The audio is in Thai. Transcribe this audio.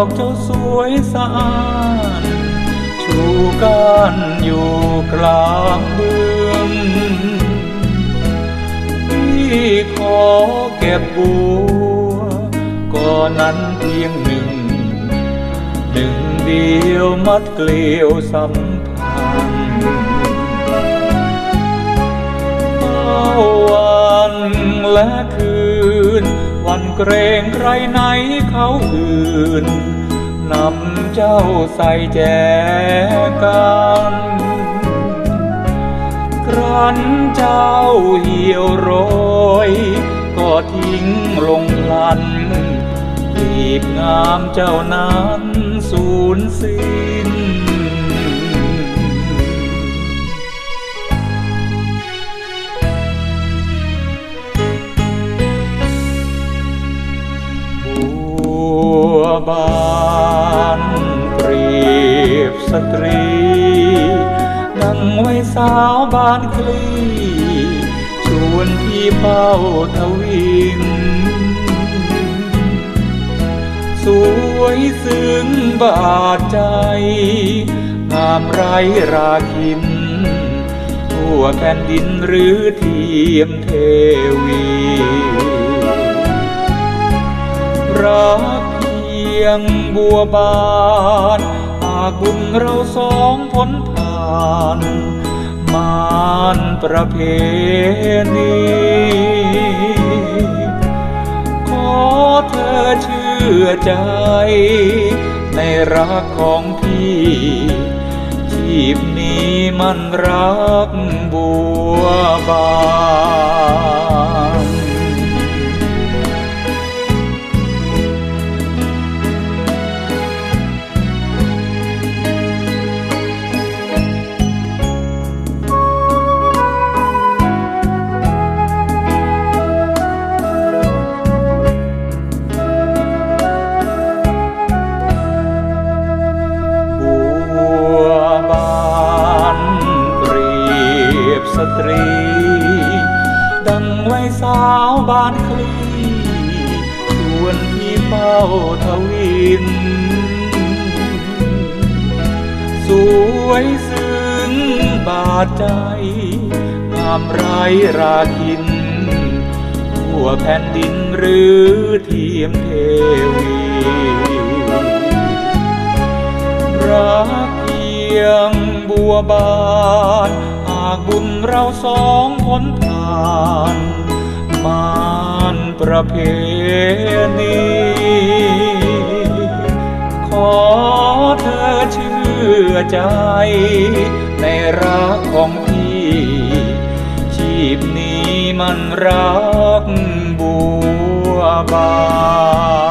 อกเจ้าสวยสะอาดชูกันอยู่กลางเบืองพี่ขอเก็บบัวก็นั้นเพียงหนึ่ง หนึ่งเดียวมัดเกลียวสัมพันธ์เฝ้าวันและคืน วันเกรงใครไหนเขาอื่นนำเจ้าใส่แจกันครั้นเจ้าเหี่ยวโรย ก็ทิ้งลงลันรีบงามเจ้านั้นสูญสิ้น สตรีนั่งไว้สาวบานคลีชวนที่เป้าทวินสวยซึ้งบาดใจ งามไรราคินทั่วแผ่นดินหรือเทียมเทวีรักเพียงบัวบานากบุญเราสองพ้นผ่านมานประเพณีขอเธอเชื่อใจ ในรักของพี่ ชีพนี้มันรักบัวบาน สตรี ดังไว้สาวบานคลีชวนพี่เฝ้าทวิน สวยซึ้งบาดใจงามไรราคิน ทั่วแผ่นดินหรือเทียมเทวีรักเพียงบัวบานากบุญเราสองพ้นผ่านมานประเพณีขอเธอเชื่อใจ ในรักของพี่ ชีพนี้มันรักบัวบาน